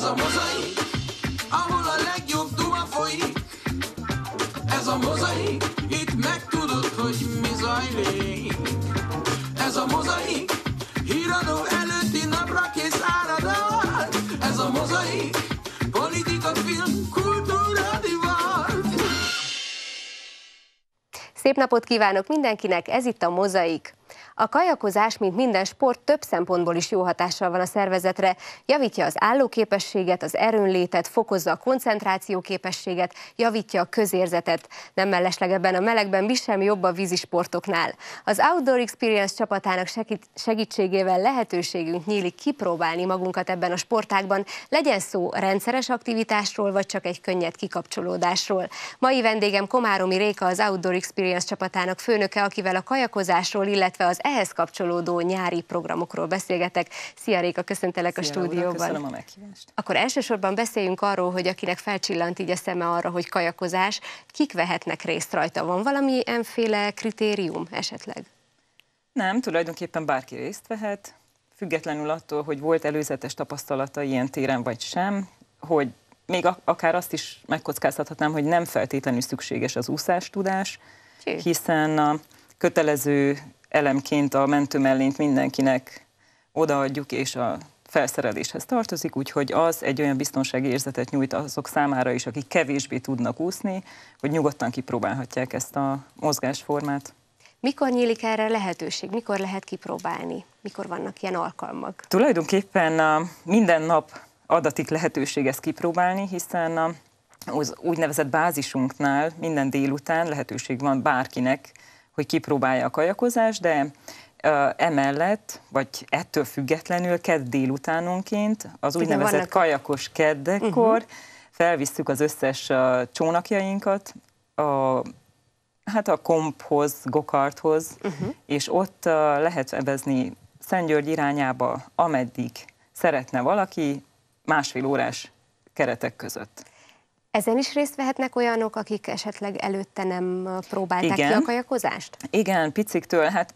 Ez a mozaik, ahol a legjobb duma folyik. Ez a mozaik, itt megtudod, hogy mi zajlik. Ez a mozaik, híradó előtti napra kész áradat. Ez a mozaik, politika, film, kultúra, divat. Szép napot kívánok mindenkinek, ez itt a Mozaik. A kajakozás, mint minden sport, több szempontból is jó hatással van a szervezetre. Javítja az állóképességet, az erőnlétet, fokozza a koncentrációképességet, javítja a közérzetet. Nem mellesleg ebben a melegben mi sem jobb a vízisportoknál. Az Outdoor Experience csapatának segítségével lehetőségünk nyílik kipróbálni magunkat ebben a sportágban, legyen szó rendszeres aktivitásról, vagy csak egy könnyed kikapcsolódásról. Mai vendégem Komáromi Réka, az Outdoor Experience csapatának főnöke, akivel a kajakozásról, illetve az ehhez kapcsolódó nyári programokról beszélgetek. Szia Réka, köszöntelek Szia, a stúdióban. Köszönöm a meghívást. Akkor elsősorban beszéljünk arról, hogy akinek felcsillant így a szeme arra, hogy kajakozás, kik vehetnek részt rajta? Van valami enféle kritérium esetleg? Nem, tulajdonképpen bárki részt vehet, függetlenül attól, hogy volt előzetes tapasztalata ilyen téren vagy sem, hogy még akár azt is megkockáztathatnám, hogy nem feltétlenül szükséges az úszástudás, hiszen a kötelező elemként a mentőmellényt mindenkinek odaadjuk, és a felszereléshez tartozik, úgyhogy az egy olyan biztonsági érzetet nyújt azok számára is, akik kevésbé tudnak úszni, hogy nyugodtan kipróbálhatják ezt a mozgásformát. Mikor nyílik erre lehetőség? Mikor lehet kipróbálni? Mikor vannak ilyen alkalmak? Tulajdonképpen minden nap adatik lehetőség ezt kipróbálni, hiszen az úgynevezett bázisunknál minden délután lehetőség van bárkinek hogy kipróbálja a kajakozást, de emellett, vagy ettől függetlenül kedd délutánonként, az Igen, úgynevezett vannak... kajakos keddekkor uh-huh. felvisszük az összes csónakjainkat a hát a komphoz, gokarthoz, uh-huh. és ott lehet evezni Szentgyörgy irányába, ameddig szeretne valaki, másfél órás keretek között. Ezen is részt vehetnek olyanok, akik esetleg előtte nem próbálták Igen. ki a kajakozást? Igen, piciktől, hát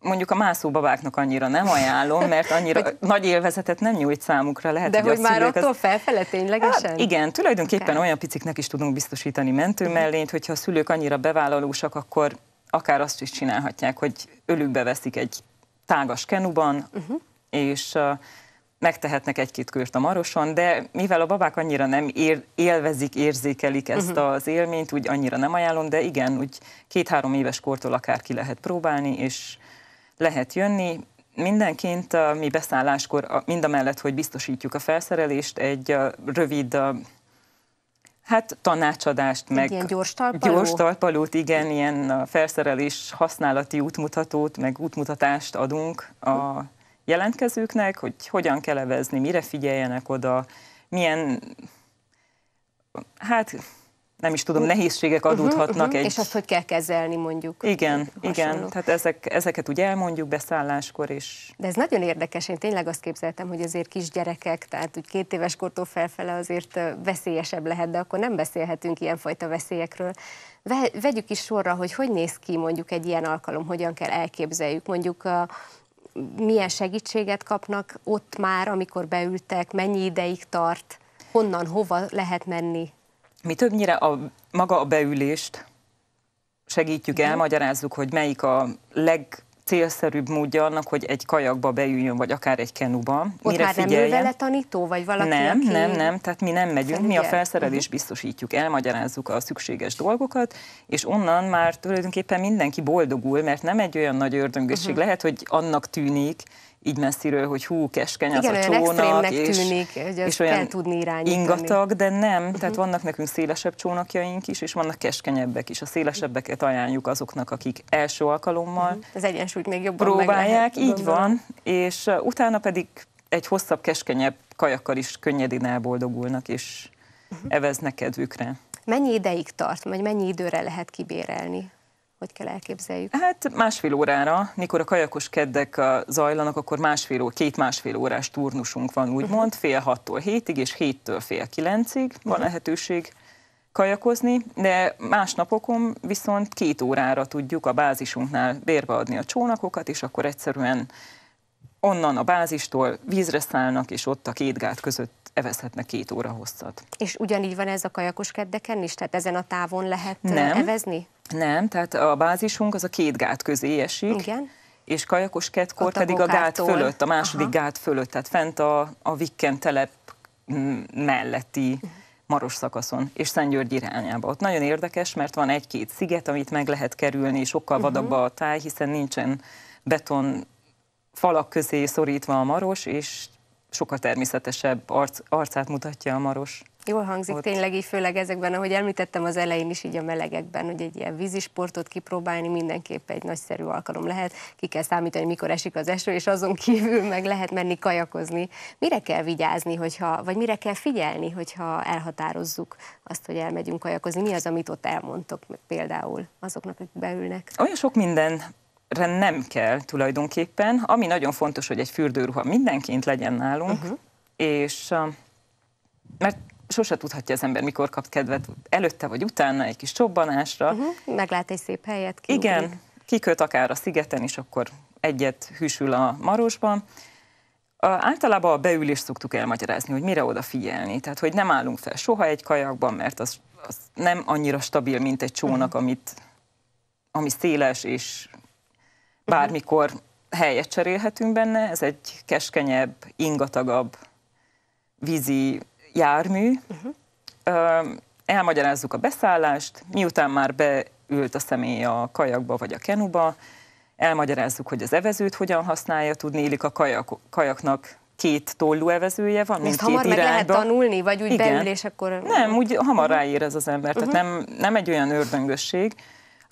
mondjuk a mászóbabáknak annyira nem ajánlom, mert annyira hogy... nagy élvezetet nem nyújt számukra. Lehet, De hogy, hogy már attól az... felfele ténylegesen? Hát, igen, tulajdonképpen okay. olyan piciknek is tudunk biztosítani mentőmellényt, hogyha a szülők annyira bevállalósak, akkor akár azt is csinálhatják, hogy ölükbe veszik egy tágas kenuban, uh-huh. és uh, megtehetnek egy-két kört a maroson, de mivel a babák annyira nem ér, élvezik, érzékelik ezt uh-huh. az élményt, úgy annyira nem ajánlom, de igen, úgy két-három éves kortól akár ki lehet próbálni, és lehet jönni. Mindenként mi beszálláskor, mind a mellett, hogy biztosítjuk a felszerelést, egy rövid Hát tanácsadást, meg ilyen gyors, talpaló? gyors talpalót, igen, ilyen felszerelés használati útmutatót, meg útmutatást adunk a jelentkezőknek, hogy hogyan kell evezni, mire figyeljenek oda, milyen, hát nem is tudom, nehézségek mhm, adódhatnak. Uh-huh, uh-huh. Egy... És azt, hogy kell kezelni mondjuk. Igen, igen, tehát ezek, ezeket úgy elmondjuk beszálláskor is. De ez nagyon érdekes, én tényleg azt képzeltem, hogy azért kisgyerekek, tehát úgy két éves kortól felfele azért veszélyesebb lehet, de akkor nem beszélhetünk ilyenfajta veszélyekről. Vegyük is sorra, hogy hogy néz ki mondjuk egy ilyen alkalom, hogyan kell elképzeljük. Mondjuk a, milyen segítséget kapnak ott már, amikor beültek, mennyi ideig tart, honnan, hova lehet menni? Mi többnyire a, maga a beülést segítjük, el, elmagyarázzuk, hogy melyik a leg célszerűbb módja annak, hogy egy kajakba beüljön, vagy akár egy kenuba. Ott Mire már figyeljen. nem vele tanító, vagy valaki, Nem, aki... nem, nem, tehát mi nem megyünk, Felügyel. mi a felszerelést uh-huh. biztosítjuk, elmagyarázzuk a szükséges dolgokat, és onnan már tulajdonképpen mindenki boldogul, mert nem egy olyan nagy ördöngösség. Uh-huh. Lehet, hogy annak tűnik, így messziről, hogy hú, keskeny Igen, az a csónak, és, tűnik, hogy és olyan kell tudni irányítani. ingatag, de nem, uh-huh. tehát vannak nekünk szélesebb csónakjaink is, és vannak keskenyebbek is. A szélesebbeket ajánljuk azoknak, akik első alkalommal uh-huh. Az egyensúlyt még jobban próbálják, lehet, így van, és utána pedig egy hosszabb, keskenyebb kajakkal is könnyedén elboldogulnak, és uh-huh. eveznek kedvükre. Mennyi ideig tart, vagy mennyi időre lehet kibérelni? Hogy kell elképzeljük? Hát másfél órára, mikor a kajakos keddek zajlanak, akkor másfél ó, két másfél órás turnusunk van, úgymond, uh-huh. fél hattól hétig, és héttől fél kilencig van uh-huh. lehetőség kajakozni, de más napokon viszont két órára tudjuk a bázisunknál bérbeadni a csónakokat, és akkor egyszerűen onnan a bázistól vízre szállnak, és ott a két gát között evezhetnek két óra hosszat. És ugyanígy van ez a kajakos keddeken is? Tehát ezen a távon lehet Nem. evezni? Nem, tehát a bázisunk az a két gát közé esik, Igen. és kajakos kettkor pedig a gát fölött, a második Aha. gát fölött, tehát fent a, a Vikken telep melletti maros szakaszon, és Szentgyörgy irányába. Ott nagyon érdekes, mert van egy-két sziget, amit meg lehet kerülni, és sokkal vadabb a táj, hiszen nincsen beton falak közé szorítva a maros, és sokkal természetesebb arc, arcát mutatja a maros. Jól hangzik Ott. tényleg így, főleg ezekben, ahogy említettem az elején is, így a melegekben, hogy egy ilyen vízisportot kipróbálni mindenképp egy nagyszerű alkalom lehet. Ki kell számítani, mikor esik az eső, és azon kívül meg lehet menni kajakozni. Mire kell vigyázni, hogyha, vagy mire kell figyelni, hogyha elhatározzuk azt, hogy elmegyünk kajakozni? Mi az, amit ott elmondtok például azoknak, akik beülnek? Olyan sok mindenre nem kell tulajdonképpen. Ami nagyon fontos, hogy egy fürdőruha mindenként legyen nálunk, uh-huh. és mert sose tudhatja az ember, mikor kap kedvet, előtte vagy utána egy kis csobbanásra. Uh-huh. Meglát egy szép helyet, kiugrik. Igen, kiköt akár a szigeten is, akkor egyet hűsül a marosban. A, általában a beülést szoktuk elmagyarázni, hogy mire odafigyelni. Tehát, hogy nem állunk fel soha egy kajakban, mert az, az nem annyira stabil, mint egy csónak, amit, ami széles, és bármikor helyet cserélhetünk benne. Ez egy keskenyebb, ingatagabb vízi jármű. Uh-huh. Elmagyarázzuk a beszállást, miután már beült a személy a kajakba vagy a kenuba, elmagyarázzuk, hogy az evezőt hogyan használja, tudni illik a kajak, kajaknak két tollú evezője van, Ezt hamar meg lehet irányba. tanulni, vagy úgy Igen. beül, és akkor... Nem, úgy hamar ráér ez az ember, tehát nem, nem egy olyan ördöngösség.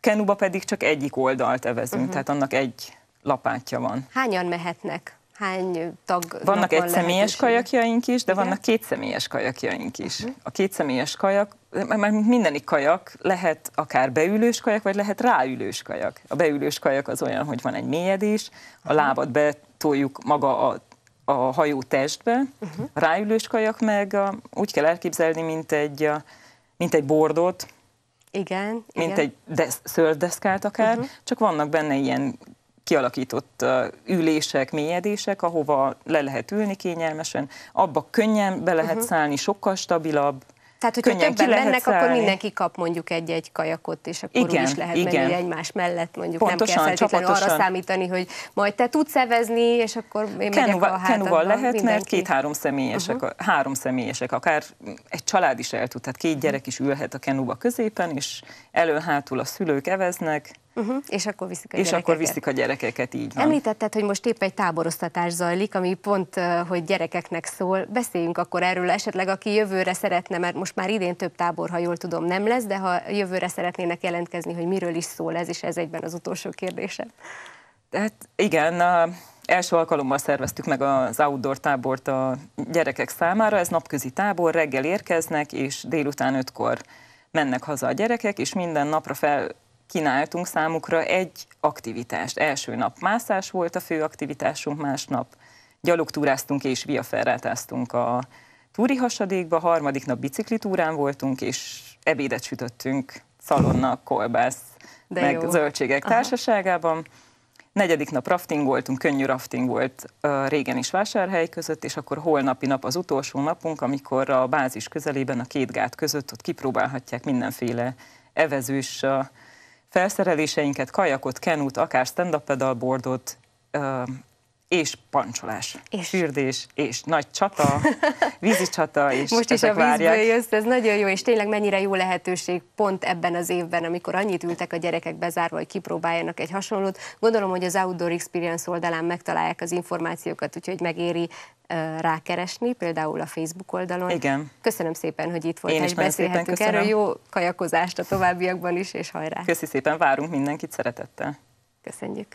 Kenuba pedig csak egyik oldalt evezünk, tehát annak egy lapátja van. Hányan mehetnek? Hány tag? Vannak egy személyes kajakjaink is, de Igen. vannak két személyes kajakjaink is. A két személyes kajak, mint mindenik kajak, lehet akár beülős kajak, vagy lehet ráülős kajak. A beülős kajak az olyan, hogy van egy mélyedés, a lábat betoljuk maga a, a hajó testbe, a ráülős kajak meg a, úgy kell elképzelni, mint egy, a, mint egy bordot, Igen, mint igen. egy desz, szöldeszkát akár, uh-huh. csak vannak benne ilyen kialakított uh, ülések, mélyedések, ahova le lehet ülni kényelmesen, abba könnyen be lehet uh-huh. szállni, sokkal stabilabb. Tehát, hogyha könnyen többen mennek, akkor szállni. mindenki kap mondjuk egy-egy kajakot, és akkor Igen, úgy is lehet igen. menni egymás mellett, mondjuk Pontosan, nem kell feltétlenül arra számítani, hogy majd te tudsz evezni, és akkor én megyek a Kenuval, lehet, mert mindenki. két-három személyesek, uh-huh. három személyesek, akár egy család is el tud, tehát két gyerek is ülhet a kenuba középen, és elől-hátul a szülők eveznek, Uh-huh. És akkor viszik a és gyerekeket. akkor viszik a gyerekeket, így van. Említetted, hogy most épp egy táboroztatás zajlik, ami pont, hogy gyerekeknek szól. Beszéljünk akkor erről esetleg, aki jövőre szeretne, mert most már idén több tábor, ha jól tudom, nem lesz, de ha jövőre szeretnének jelentkezni, hogy miről is szól ez, és ez egyben az utolsó kérdésem. Hát igen, a első alkalommal szerveztük meg az outdoor tábort a gyerekek számára. Ez napközi tábor, reggel érkeznek, és délután ötkor mennek haza a gyerekek, és minden napra fel kínáltunk számukra egy aktivitást. Első nap mászás volt a fő aktivitásunk, másnap gyalogtúráztunk és viaferrátáztunk a túri hasadékba, harmadik nap biciklitúrán voltunk, és ebédet sütöttünk szalonna, kolbász, De meg jó. zöldségek Aha. társaságában. Negyedik nap rafting voltunk, könnyű rafting volt uh, régen is vásárhely között, és akkor holnapi nap az utolsó napunk, amikor a bázis közelében a két gát között ott kipróbálhatják mindenféle evezős uh, felszereléseinket, kajakot, kenút, akár stand-up pedalboardot, és pancsolás, És? és fürdés, és nagy csata, vízi csata, és Most is a vízből jössz, ez nagyon jó, és tényleg mennyire jó lehetőség pont ebben az évben, amikor annyit ültek a gyerekek bezárva, hogy kipróbáljanak egy hasonlót. Gondolom, hogy az Outdoor Experience oldalán megtalálják az információkat, úgyhogy megéri rákeresni, például a Facebook oldalon. Igen. Köszönöm szépen, hogy itt voltál, és köszönöm. erről. Jó kajakozást a továbbiakban is, és hajrá! Köszi szépen, várunk mindenkit szeretettel. Köszönjük!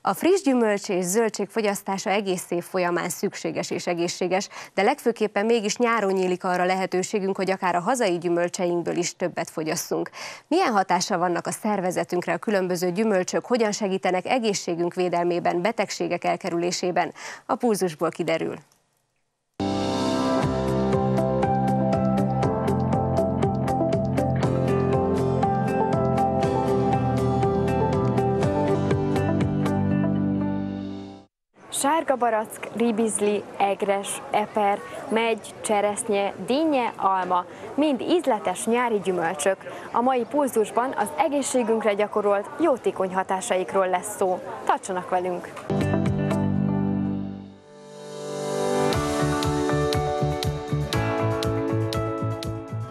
A friss gyümölcs és zöldség fogyasztása egész év folyamán szükséges és egészséges, de legfőképpen mégis nyáron nyílik arra lehetőségünk, hogy akár a hazai gyümölcseinkből is többet fogyasszunk. Milyen hatással vannak a szervezetünkre a különböző gyümölcsök, hogyan segítenek egészségünk védelmében, betegségek elkerülésében? A pulzusból kiderül. Sárga barack, ribizli, egres, eper, megy, cseresznye, dinnye, alma, mind ízletes nyári gyümölcsök. A mai pulzusban az egészségünkre gyakorolt jótékony hatásaikról lesz szó. Tartsanak velünk!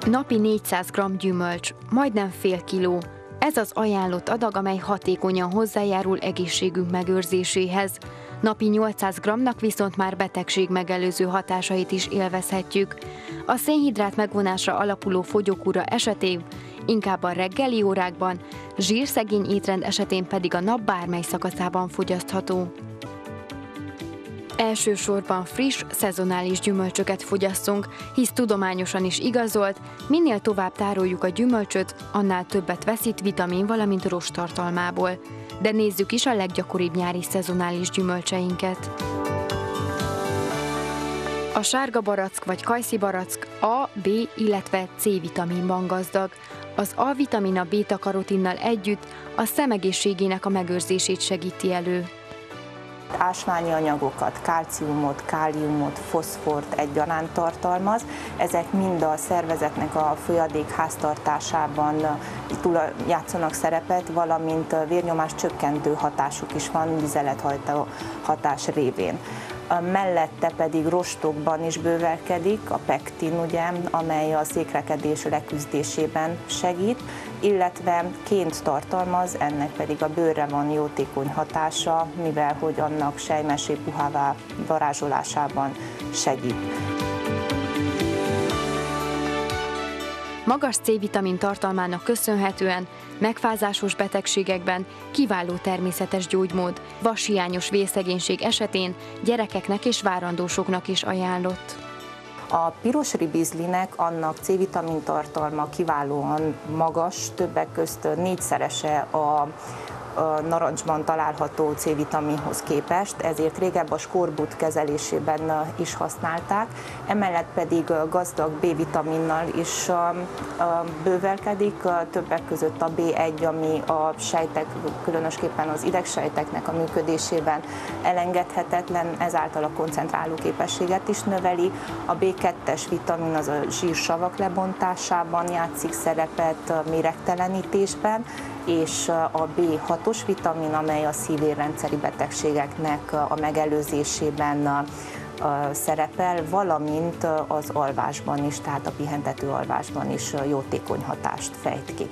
Napi 400 g gyümölcs, majdnem fél kiló. Ez az ajánlott adag, amely hatékonyan hozzájárul egészségünk megőrzéséhez. Napi 800 g-nak viszont már betegség megelőző hatásait is élvezhetjük. A szénhidrát megvonásra alapuló fogyókúra esetén inkább a reggeli órákban, zsírszegény étrend esetén pedig a nap bármely szakaszában fogyasztható. Elsősorban friss, szezonális gyümölcsöket fogyasszunk, hisz tudományosan is igazolt, minél tovább tároljuk a gyümölcsöt, annál többet veszít vitamin, valamint rostartalmából. De nézzük is a leggyakoribb nyári szezonális gyümölcseinket. A sárga barack vagy kajszi barack A, B, illetve C vitaminban gazdag. Az A vitamin a beta-karotinnal együtt a szemegészségének a megőrzését segíti elő ásványi anyagokat, kálciumot, káliumot, foszfort egyaránt tartalmaz. Ezek mind a szervezetnek a folyadék háztartásában játszanak szerepet, valamint vérnyomás csökkentő hatásuk is van vizelethajtó hatás révén mellette pedig rostokban is bővelkedik a pektin, ugye, amely a székrekedés leküzdésében segít, illetve ként tartalmaz, ennek pedig a bőrre van jótékony hatása, mivel hogy annak sejmesé puhává varázsolásában segít. Magas C-vitamin tartalmának köszönhetően megfázásos betegségekben kiváló természetes gyógymód, vashiányos vészegénység esetén gyerekeknek és várandósoknak is ajánlott. A piros ribizlinek annak C-vitamin tartalma kiválóan magas, többek közt négyszerese a narancsban található C-vitaminhoz képest, ezért régebb a skorbut kezelésében is használták, emellett pedig gazdag B-vitaminnal is bővelkedik, többek között a B1, ami a sejtek, különösképpen az idegsejteknek a működésében elengedhetetlen, ezáltal a koncentráló képességet is növeli. A B2-es vitamin az a zsírsavak lebontásában játszik szerepet, méregtelenítésben, és a B6-os vitamin, amely a szívérrendszeri betegségeknek a megelőzésében szerepel, valamint az alvásban is, tehát a pihentető alvásban is jótékony hatást fejt ki.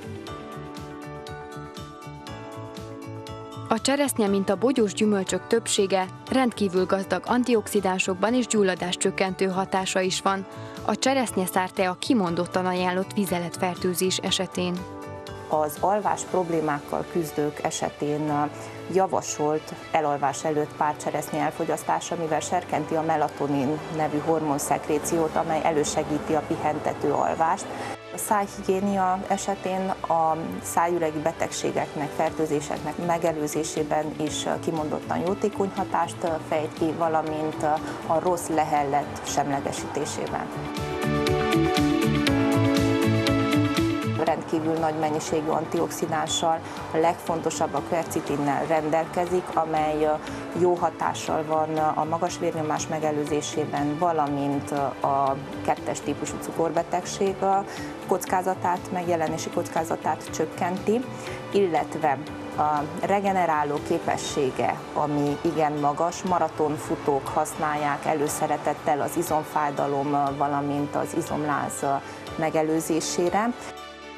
A cseresznye, mint a bogyós gyümölcsök többsége rendkívül gazdag antioxidánsokban és gyulladás csökkentő hatása is van. A cseresznye szárte a kimondottan ajánlott vizeletfertőzés esetén az alvás problémákkal küzdők esetén javasolt elalvás előtt pár cseresznye elfogyasztása, mivel serkenti a melatonin nevű hormonszekréciót, amely elősegíti a pihentető alvást. A szájhigiénia esetén a szájüregi betegségeknek, fertőzéseknek megelőzésében is kimondottan jótékony hatást fejt ki, valamint a rossz lehellet semlegesítésében. Rendkívül nagy mennyiségű antioxidánssal, a legfontosabb a quercitinnel rendelkezik, amely jó hatással van a magas vérnyomás megelőzésében, valamint a kettes típusú cukorbetegség kockázatát, megjelenési kockázatát csökkenti, illetve a regeneráló képessége, ami igen magas, maratonfutók használják előszeretettel az izomfájdalom, valamint az izomláz megelőzésére.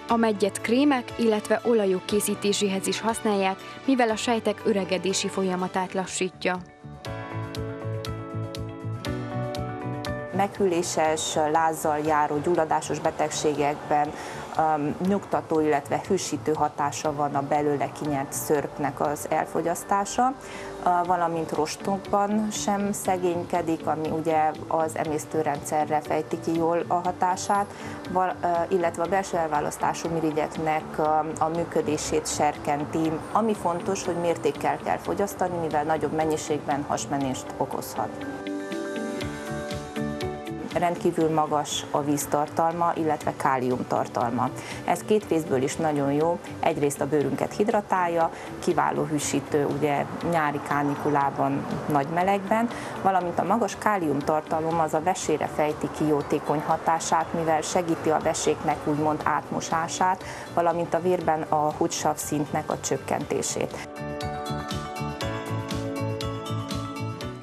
A megyet krémek, illetve olajok készítéséhez is használják, mivel a sejtek öregedési folyamatát lassítja. meghűléses, lázzal járó gyulladásos betegségekben um, nyugtató, illetve hűsítő hatása van a belőle kinyert szörpnek az elfogyasztása, valamint rostokban sem szegénykedik, ami ugye az emésztőrendszerre fejti ki jól a hatását, illetve a belső elválasztású mirigyeknek a működését serkenti, ami fontos, hogy mértékkel kell fogyasztani, mivel nagyobb mennyiségben hasmenést okozhat rendkívül magas a víztartalma, illetve kálium tartalma. Ez két részből is nagyon jó. Egyrészt a bőrünket hidratálja, kiváló hűsítő ugye nyári kánikulában, nagy melegben, valamint a magas kálium tartalom az a vesére fejti ki jótékony hatását, mivel segíti a veséknek úgymond átmosását, valamint a vérben a húgysav szintnek a csökkentését.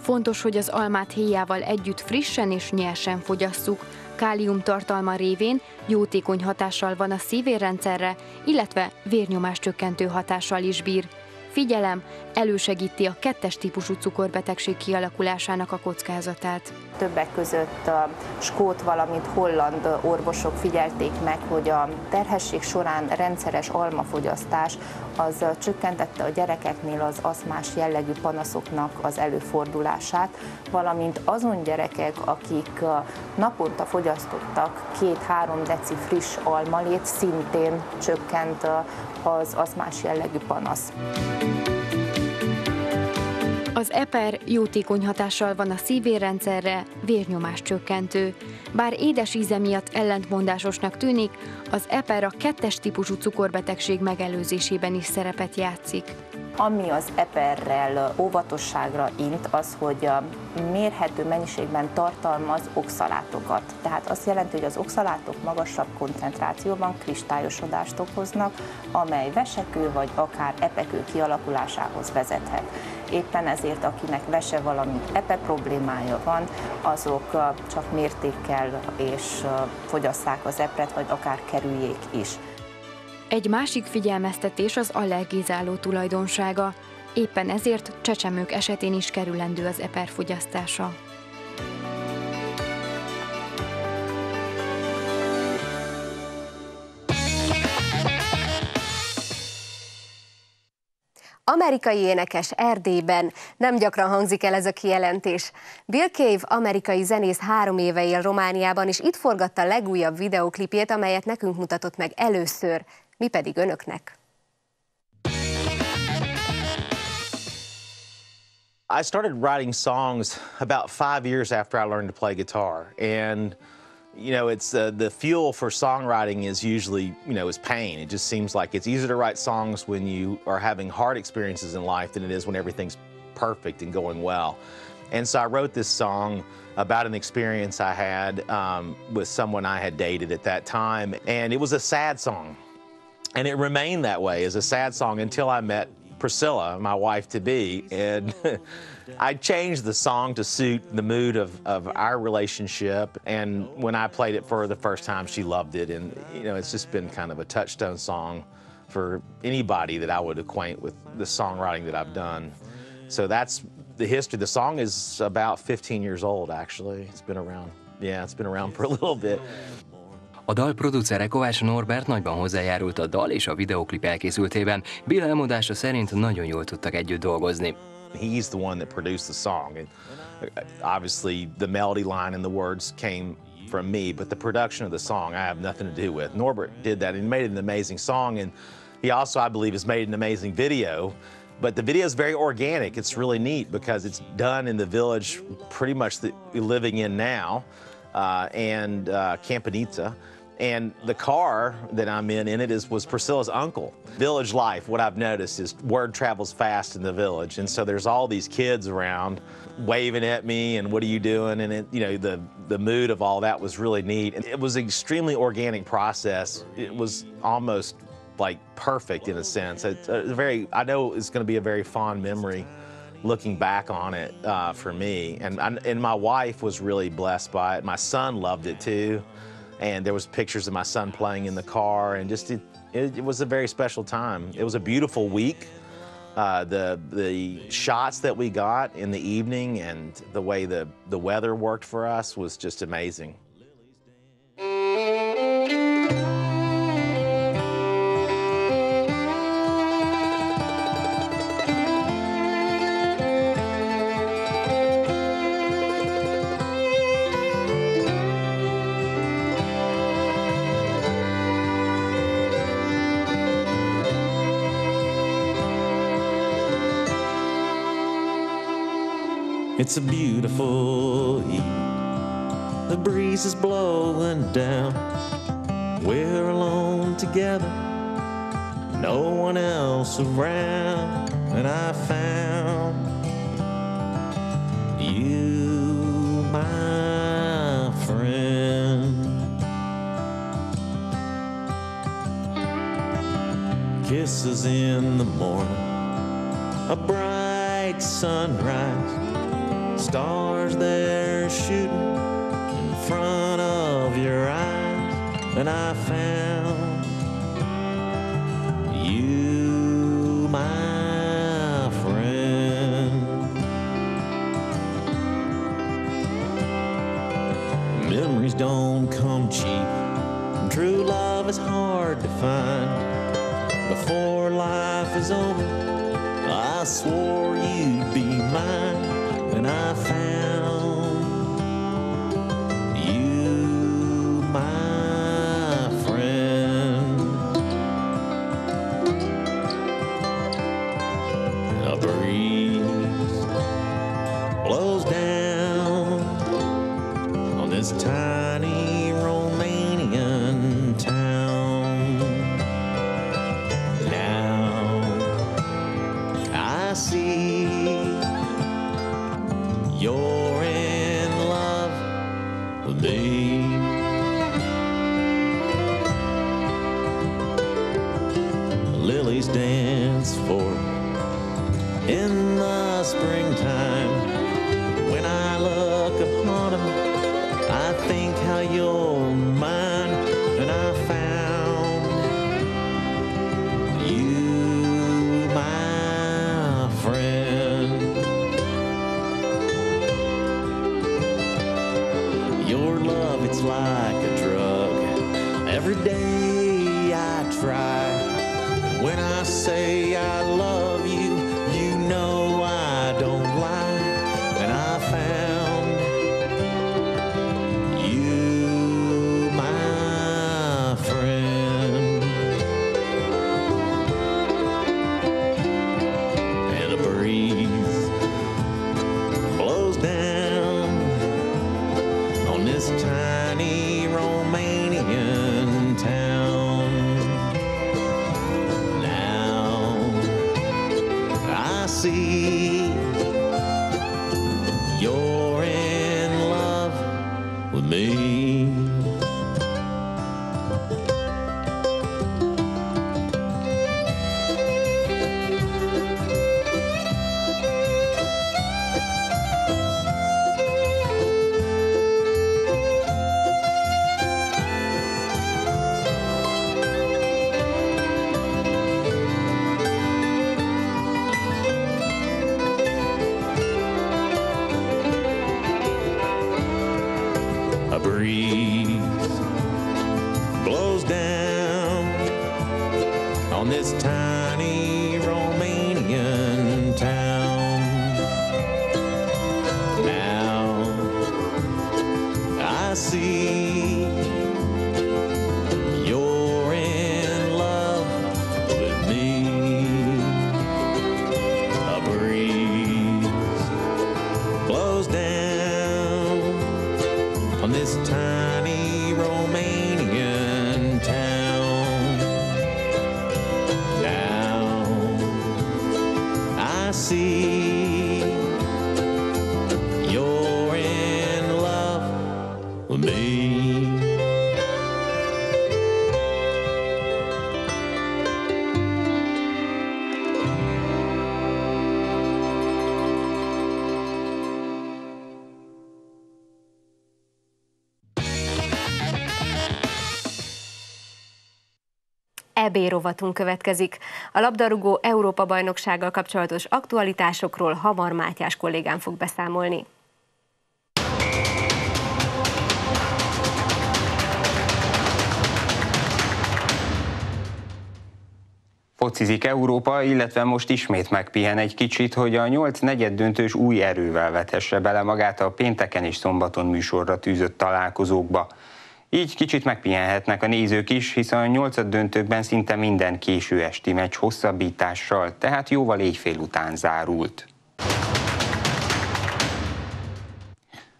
Fontos, hogy az almát héjával együtt frissen és nyersen fogyasszuk. Kálium tartalma révén jótékony hatással van a szívérrendszerre, illetve vérnyomás csökkentő hatással is bír. Figyelem, elősegíti a kettes típusú cukorbetegség kialakulásának a kockázatát. Többek között a skót, valamint holland orvosok figyelték meg, hogy a terhesség során rendszeres almafogyasztás az csökkentette a gyerekeknél az aszmás jellegű panaszoknak az előfordulását, valamint azon gyerekek, akik naponta fogyasztottak két-három deci friss almalét, szintén csökkent az aszmás jellegű panasz. Az eper jótékony hatással van a szívérrendszerre, vérnyomás csökkentő. Bár édes íze miatt ellentmondásosnak tűnik, az eper a kettes típusú cukorbetegség megelőzésében is szerepet játszik. Ami az eperrel óvatosságra int, az, hogy mérhető mennyiségben tartalmaz oxalátokat. Tehát azt jelenti, hogy az oxalátok magasabb koncentrációban kristályosodást okoznak, amely vesekő vagy akár epekő kialakulásához vezethet. Éppen ezért, akinek vese valami epe problémája van, azok csak mértékkel és fogyasszák az epret, vagy akár kerüljék is. Egy másik figyelmeztetés az allergizáló tulajdonsága. Éppen ezért csecsemők esetén is kerülendő az eper fogyasztása. Amerikai énekes Erdélyben. Nem gyakran hangzik el ez a kijelentés. Bill Cave, amerikai zenész három éve él Romániában, és itt forgatta legújabb videoklipjét, amelyet nekünk mutatott meg először, mi pedig önöknek. I started writing songs about five years after I learned to play guitar, and you know, it's uh, the fuel for songwriting is usually, you know, is pain. It just seems like it's easier to write songs when you are having hard experiences in life than it is when everything's perfect and going well. And so I wrote this song about an experience I had um, with someone I had dated at that time. And it was a sad song. And it remained that way as a sad song until I met Priscilla, my wife to be. And I changed the song to suit the mood of, of our relationship. And when I played it for her the first time, she loved it. And, you know, it's just been kind of a touchstone song for anybody that I would acquaint with the songwriting that I've done. So that's the history. The song is about 15 years old, actually. It's been around. Yeah, it's been around for a little bit. A dal producere Kovács Norbert nagyban hozzájárult a dal és a videoklip elkészültében. Bill elmondása szerint nagyon jól tudtak együtt dolgozni. He's the one that produced the song. And uh, obviously, the melody line and the words came from me, but the production of the song I have nothing to do with. Norbert did that and made an amazing song, and he also, I believe, has made an amazing video. But the video is very organic. It's really neat because it's done in the village pretty much that we're living in now, uh, and uh, Campanita. And the car that I'm in in it is was Priscilla's uncle. Village life, what I've noticed is word travels fast in the village. And so there's all these kids around waving at me and what are you doing? And it, you know, the the mood of all that was really neat. And it was an extremely organic process. It was almost like perfect in a sense. It's a very I know it's going to be a very fond memory looking back on it uh, for me. And and my wife was really blessed by it. My son loved it too and there was pictures of my son playing in the car and just it, it, it was a very special time it was a beautiful week uh, the the shots that we got in the evening and the way the the weather worked for us was just amazing It's a beautiful evening. The breeze is blowing down. We're alone together, no one else around, and I found. You, my friend. Kisses in the morning, a bright sunrise, stars there shooting in front of your eyes, and I found Lilies dance for in the springtime. When I look upon them, I think how you're see this time. EB következik. A labdarúgó Európa-bajnoksággal kapcsolatos aktualitásokról Hamar Mátyás kollégám fog beszámolni. Focizik Európa, illetve most ismét megpihen egy kicsit, hogy a nyolc negyed döntős új erővel vethesse bele magát a pénteken és szombaton műsorra tűzött találkozókba. Így kicsit megpihenhetnek a nézők is, hiszen a nyolcad döntőkben szinte minden késő esti meccs hosszabbítással, tehát jóval éjfél után zárult.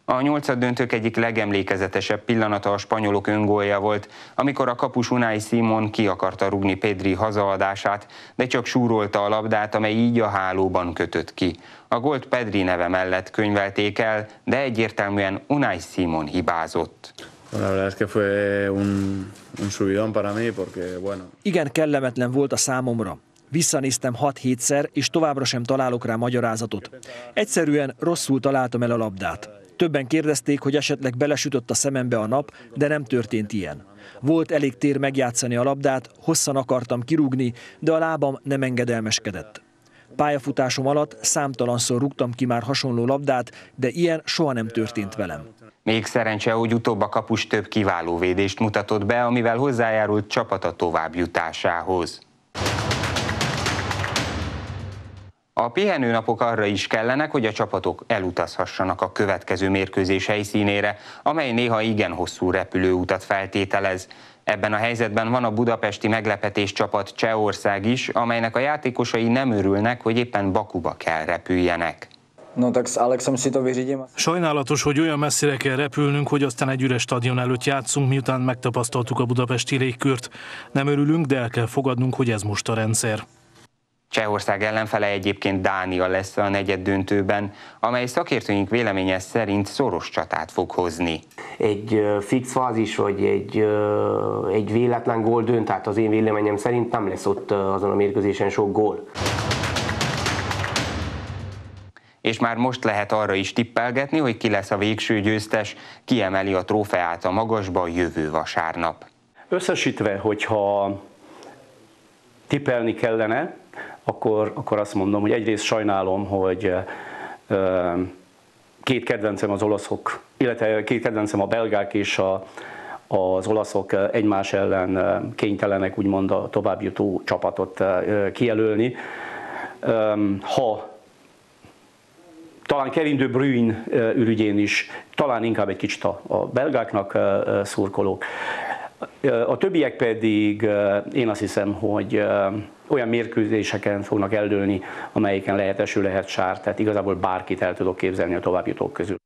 A nyolcad döntők egyik legemlékezetesebb pillanata a spanyolok öngólja volt, amikor a kapus Unai Simon ki akarta rugni Pedri hazaadását, de csak súrolta a labdát, amely így a hálóban kötött ki. A gólt Pedri neve mellett könyvelték el, de egyértelműen Unai Simon hibázott. Igen kellemetlen volt a számomra. Visszanéztem 6-7-szer, és továbbra sem találok rá magyarázatot. Egyszerűen rosszul találtam el a labdát. Többen kérdezték, hogy esetleg belesütött a szemembe a nap, de nem történt ilyen. Volt elég tér megjátszani a labdát, hosszan akartam kirúgni, de a lábam nem engedelmeskedett. Pályafutásom alatt számtalanszor rúgtam ki már hasonló labdát, de ilyen soha nem történt velem. Még szerencse, hogy utóbb a kapus több kiváló védést mutatott be, amivel hozzájárult csapata továbbjutásához. A pihenőnapok arra is kellenek, hogy a csapatok elutazhassanak a következő mérkőzés helyszínére, amely néha igen hosszú repülőutat feltételez. Ebben a helyzetben van a budapesti meglepetés csapat Csehország is, amelynek a játékosai nem örülnek, hogy éppen Bakuba kell repüljenek. No tak s Alexem si to vyřídím. Sajnálatos, hogy olyan messzire kell repülnünk, hogy aztán egy üres stadion előtt játszunk, miután megtapasztaltuk a budapesti légkört. Nem örülünk, de el kell fogadnunk, hogy ez most a rendszer. Csehország ellenfele egyébként Dánia lesz a negyed döntőben, amely szakértőink véleménye szerint szoros csatát fog hozni. Egy fix fázis, vagy egy, egy véletlen gól dönt, tehát az én véleményem szerint nem lesz ott azon a mérkőzésen sok gól. És már most lehet arra is tippelgetni, hogy ki lesz a végső győztes, kiemeli a trófeát a magasba jövő vasárnap. Összesítve, hogyha tippelni kellene, akkor, akkor azt mondom, hogy egyrészt sajnálom, hogy két kedvencem az olaszok, illetve két kedvencem a belgák és a, az olaszok egymás ellen kénytelenek úgymond a továbbjutó csapatot kijelölni. Ha talán Kevin De Bruyne ürügyén is, talán inkább egy kicsit a, a belgáknak szurkolók. A többiek pedig én azt hiszem, hogy olyan mérkőzéseken fognak eldőlni, amelyeken lehet eső, lehet sár, tehát igazából bárkit el tudok képzelni a továbbjutók közül.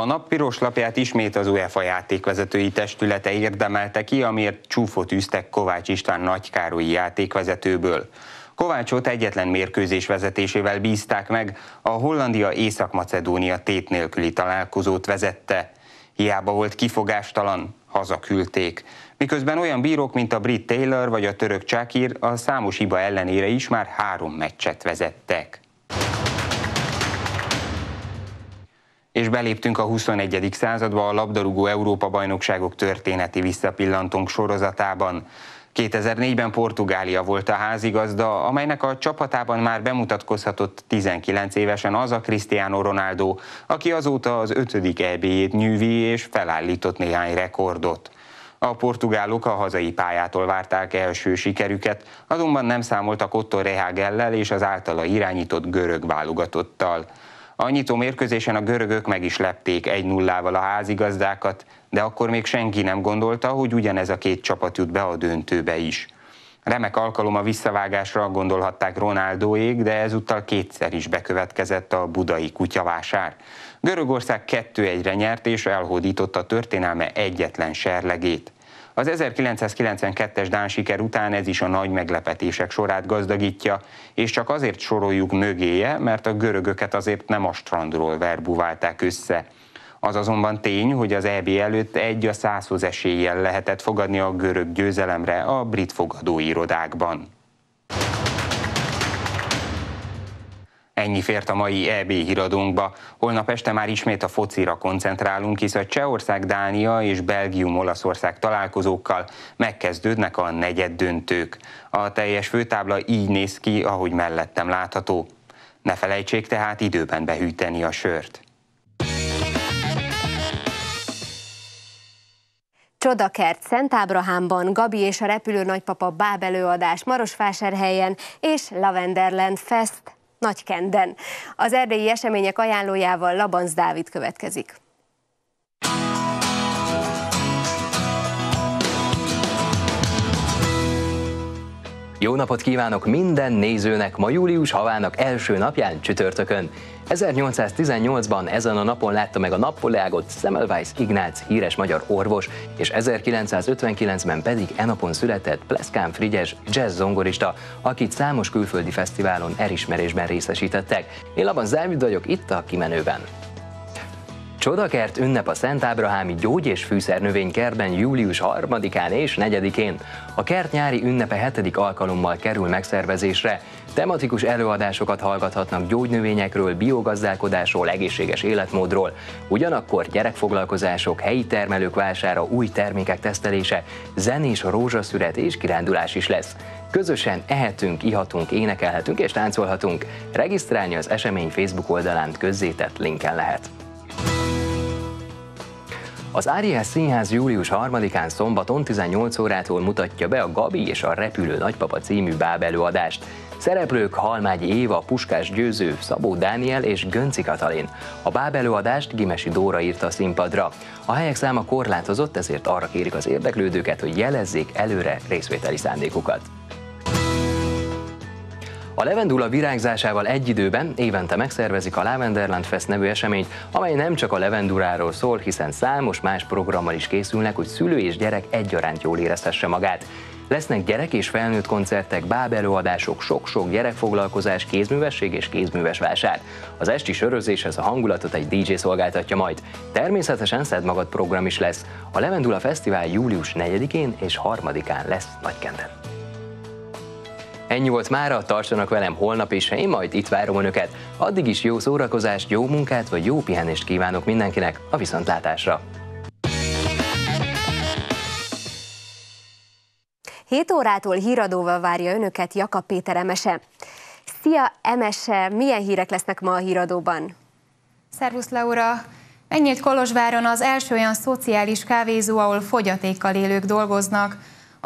A nap piros lapját ismét az UEFA játékvezetői testülete érdemelte ki, amiért csúfot űztek Kovács István nagykárolyi játékvezetőből. Kovácsot egyetlen mérkőzés vezetésével bízták meg, a Hollandia Észak-Macedónia tét nélküli találkozót vezette. Hiába volt kifogástalan, hazaküldték. Miközben olyan bírók, mint a brit Taylor vagy a török Csákír a számos hiba ellenére is már három meccset vezettek. És beléptünk a 21. századba a labdarúgó Európa-bajnokságok történeti visszapillantónk sorozatában. 2004-ben Portugália volt a házigazda, amelynek a csapatában már bemutatkozhatott 19 évesen az a Cristiano Ronaldo, aki azóta az ötödik EB-jét nyűvi és felállított néhány rekordot. A portugálok a hazai pályától várták első sikerüket, azonban nem számoltak Otto Rehagellel és az általa irányított görög válogatottal. A nyitó mérkőzésen a görögök meg is lepték egy nullával a házigazdákat, de akkor még senki nem gondolta, hogy ugyanez a két csapat jut be a döntőbe is. Remek alkalom a visszavágásra gondolhatták Ronaldóék, de ezúttal kétszer is bekövetkezett a budai kutyavásár. Görögország 2-1-re nyert és elhódította történelme egyetlen serlegét. Az 1992-es Dán siker után ez is a nagy meglepetések sorát gazdagítja, és csak azért soroljuk mögéje, mert a görögöket azért nem a strandról verbuválták össze. Az azonban tény, hogy az EB előtt egy a százhoz eséllyel lehetett fogadni a görög győzelemre a brit fogadóirodákban. Ennyi fért a mai EB híradónkba. Holnap este már ismét a focira koncentrálunk, hisz a Csehország, Dánia és Belgium, Olaszország találkozókkal megkezdődnek a negyed döntők. A teljes főtábla így néz ki, ahogy mellettem látható. Ne felejtsék tehát időben behűteni a sört. Csodakert Szent Ábrahámban, Gabi és a repülő nagypapa bábelőadás Marosvásárhelyen és Lavenderland Fest Nagykenden. Az erdélyi események ajánlójával Labanz Dávid következik. Jó napot kívánok minden nézőnek ma július havának első napján csütörtökön. 1818-ban ezen a napon látta meg a napvilágot Semmelweis Ignác híres magyar orvos, és 1959-ben pedig e napon született Pleszkán Frigyes jazz zongorista, akit számos külföldi fesztiválon elismerésben részesítettek. Én Laban Závid vagyok itt a kimenőben. Csodakert ünnep a Szent Ábrahámi gyógy- és fűszernövénykertben július 3-án és 4-én. A kert nyári ünnepe hetedik alkalommal kerül megszervezésre. Tematikus előadásokat hallgathatnak gyógynövényekről, biogazdálkodásról, egészséges életmódról. Ugyanakkor gyerekfoglalkozások, helyi termelők vására, új termékek tesztelése, zenés rózsaszüret és kirándulás is lesz. Közösen ehetünk, ihatunk, énekelhetünk és táncolhatunk. Regisztrálni az esemény Facebook oldalán közzétett linken lehet. Az Áriás Színház július 3-án szombaton 18 órától mutatja be a Gabi és a Repülő Nagypapa című bábelőadást. Szereplők Halmágyi Éva, Puskás Győző, Szabó Dániel és Gönci Katalin. A bábelőadást Gimesi Dóra írta a színpadra. A helyek száma korlátozott, ezért arra kérik az érdeklődőket, hogy jelezzék előre részvételi szándékukat. A levendula virágzásával egy időben évente megszervezik a Lavenderland Fest nevű eseményt, amely nem csak a levenduráról szól, hiszen számos más programmal is készülnek, hogy szülő és gyerek egyaránt jól érezhesse magát. Lesznek gyerek és felnőtt koncertek, bábelőadások, sok-sok gyerekfoglalkozás, kézművesség és kézműves vásár. Az esti sörözéshez a hangulatot egy DJ szolgáltatja majd. Természetesen Szed Magad program is lesz. A Levendula Fesztivál július 4-én és 3-án lesz Nagykenden. Ennyi volt mára, tartsanak velem holnap is, én majd itt várom önöket. Addig is jó szórakozást, jó munkát vagy jó pihenést kívánok mindenkinek a viszontlátásra. 7 órától híradóval várja önöket Jakab Péter Emese. Szia Emese, milyen hírek lesznek ma a híradóban? Szervusz Laura! Megnyílt Kolozsváron az első olyan szociális kávézó, ahol fogyatékkal élők dolgoznak.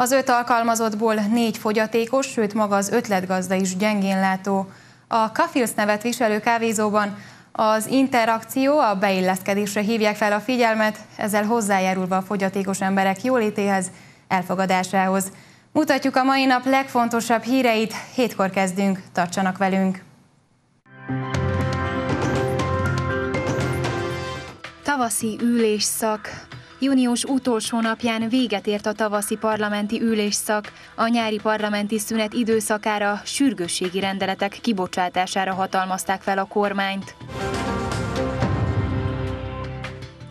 Az öt alkalmazottból négy fogyatékos, sőt maga az ötletgazda is gyengén látó. A Kafils nevet viselő kávézóban az interakció, a beilleszkedésre hívják fel a figyelmet, ezzel hozzájárulva a fogyatékos emberek jólétéhez, elfogadásához. Mutatjuk a mai nap legfontosabb híreit, hétkor kezdünk, tartsanak velünk! Tavaszi ülésszak. Június utolsó napján véget ért a tavaszi parlamenti ülésszak, a nyári parlamenti szünet időszakára sürgősségi rendeletek kibocsátására hatalmazták fel a kormányt.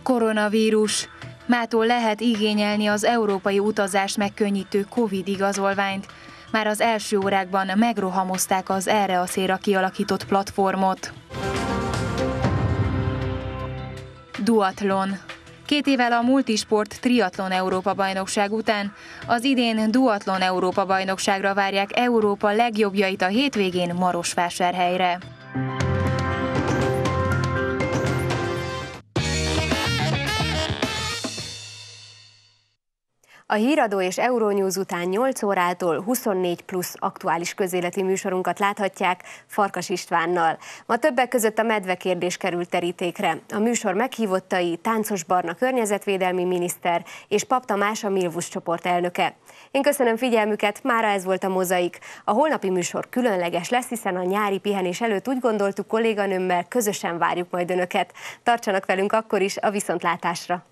Koronavírus. Mától lehet igényelni az európai utazást megkönnyítő Covid igazolványt. Már az első órákban megrohamozták az erre a széra kialakított platformot. Duatlon. Két évvel a Multisport Triatlon Európa bajnokság után az idén Duatlon Európa bajnokságra várják Európa legjobbjait a hétvégén Marosvásárhelyre. A híradó és Euronews után 8 órától 24 plusz aktuális közéleti műsorunkat láthatják Farkas Istvánnal. Ma többek között a medve kérdés került terítékre. A műsor meghívottai Táncos Barna környezetvédelmi miniszter és Pap Tamás a Milvus csoport elnöke. Én köszönöm figyelmüket, mára ez volt a mozaik. A holnapi műsor különleges lesz, hiszen a nyári pihenés előtt úgy gondoltuk kolléganőmmel, közösen várjuk majd önöket. Tartsanak velünk akkor is a viszontlátásra!